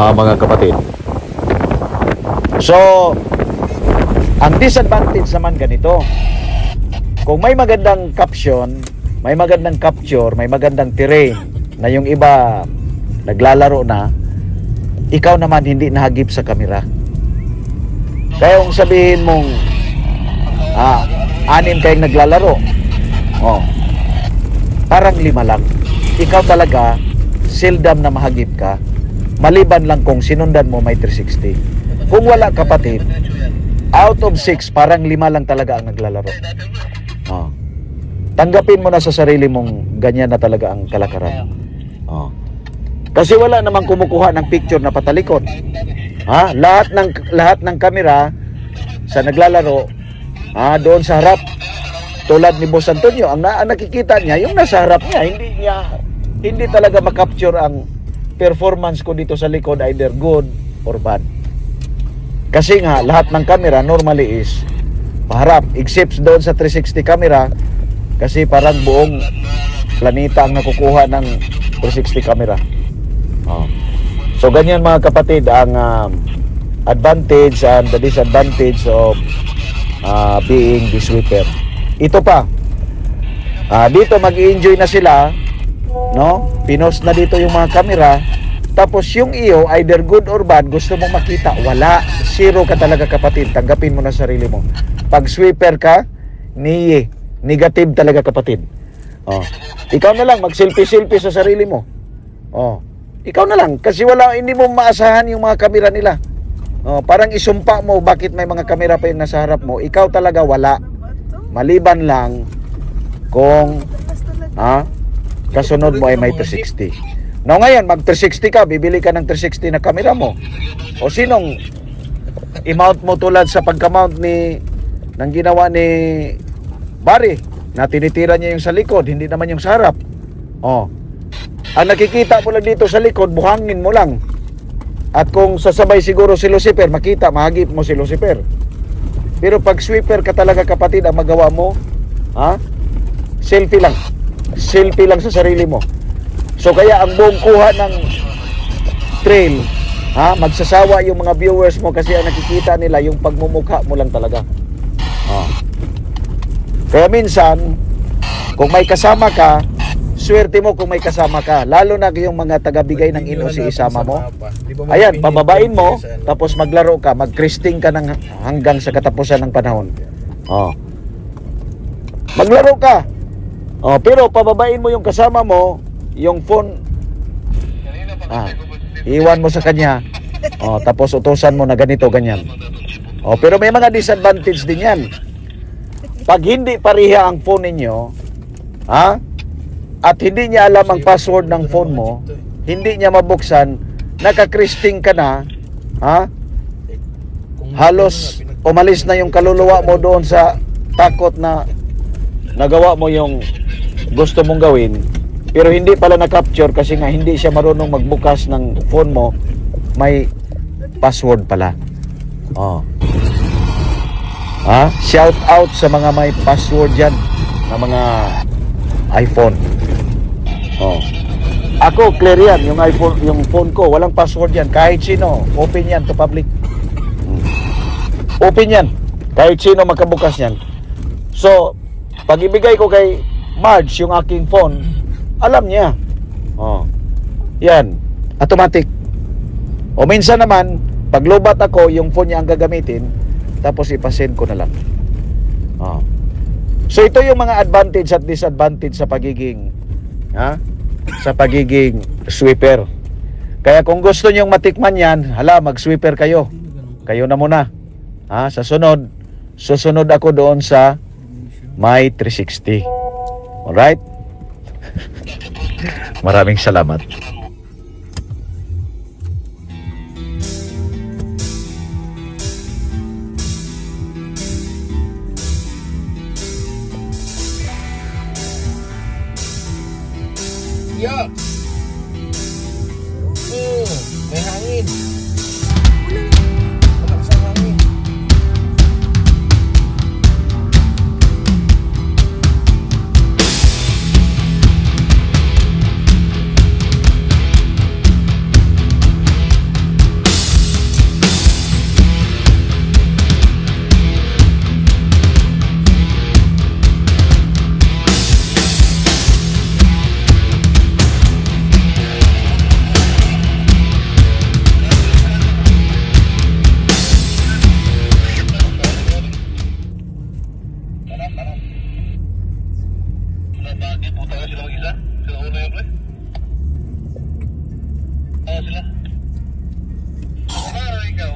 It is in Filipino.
ah, mga kapatid. So, ang disadvantage naman ganito. Kung may magandang caption, may magandang capture, may magandang terrain na yung iba naglalaro na, ikaw naman hindi nahagip sa kamera. Kaya kung sabihin mong ah, anim kayong naglalaro, oh, parang lima lang. Ikaw talaga, seldom na mahagip ka, maliban lang kung sinundan mo may 360. Kung wala kapatid, out of 6, parang lima lang talaga ang naglalaro. Oh. Tanggapin mo na sa sarili mong ganyan na talaga ang kalakaran. Oh. Kasi wala namang kumukuha ng picture na patalikod. Ha? Lahat ng lahat ng kamera sa naglalaro ah doon sa harap tulad ni Boss Antonio ang, ang nakikita niya yung nasa harap niya hindi niya hindi talaga makapture ang performance ko dito sa likod either good or bad. Kasi nga lahat ng camera normally is paharap except doon sa 360 camera kasi parang buong planeta ang nakukuha ng 360 camera. Oh. So ganyan mga kapatid ang um, advantage and the disadvantage of uh, being the sweeper. Ito pa. Ah, dito mag-enjoy na sila, no? Pinos na dito yung mga camera. Tapos yung iyo, either good or bad, gusto mong makita, wala. Zero ka talaga kapatid. Tanggapin mo na sarili mo. Pag sweeper ka, niye. Negative talaga kapatid. Oh. Ikaw na lang, mag-selfie-selfie sa sarili mo. Oh. Ikaw na lang. Kasi wala, hindi mo maasahan yung mga kamera nila. Oh, parang isumpa mo bakit may mga kamera pa yung nasa harap mo. Ikaw talaga wala. Maliban lang kung ha, kasunod mo ay may 360. No ngayon, mag 360 ka, bibili ka ng 360 na kamera mo. O sinong i-mount mo tulad sa pagka-mount ni ng ginawa ni Barry na tinitira niya yung sa likod, hindi naman yung sa harap. Oh. Ang nakikita mo lang dito sa likod, buhangin mo lang. At kung sasabay siguro si Lucifer, makita, mahagip mo si Lucifer. Pero pag sweeper ka talaga kapatid, ang magawa mo, ha? Selfie lang. Selfie lang sa sarili mo. So kaya ang buong kuha ng trail, ha? Magsasawa yung mga viewers mo kasi ang nakikita nila yung pagmumukha mo lang talaga. Ha? Kaya minsan, kung may kasama ka, swerte mo kung may kasama ka. Lalo na yung mga tagabigay ng ino si isama mo. Ayan, pababain mo, tapos maglaro ka, mag-cristing ka ng hanggang sa katapusan ng panahon. Oh. Maglaro ka. Oh, pero pababain mo yung kasama mo, yung phone, ah, iwan mo sa kanya. Oh, tapos utusan mo na ganito, ganyan. Oh, pero may mga disadvantage din yan. Pag hindi pareha ang phone ninyo, ha? At hindi niya alam ang password ng phone mo, hindi niya mabuksan, nakakristing ka na, ha? Halos umalis na yung kaluluwa mo doon sa takot na nagawa mo yung gusto mong gawin, pero hindi pala na-capture kasi nga hindi siya marunong magbukas ng phone mo, may password pala. Oh. Ha? Shout out sa mga may password dyan na mga iPhone. Oh. Ako, clear yan. Yung iPhone, yung phone ko, walang password yan. Kahit sino, open yan to public. Hmm. Open yan. Kahit sino magkabukas yan. So, pag ibigay ko kay Marge yung aking phone, alam niya. Oh. Yan. Automatic. O minsan naman, pag lobat ako, yung phone niya ang gagamitin, tapos ipasend ko na lang. Oh. So ito yung mga advantage at disadvantage sa pagiging ha? sa pagiging sweeper. Kaya kung gusto niyo matikman yan, hala, mag-sweeper kayo. Kayo na muna. Ha? Sa sunod, susunod ako doon sa My 360. Alright? Maraming salamat. Ya. Hindi po tayo sila mag-isa. Sila una yun, pre. Ah, sila. Ah, ikaw.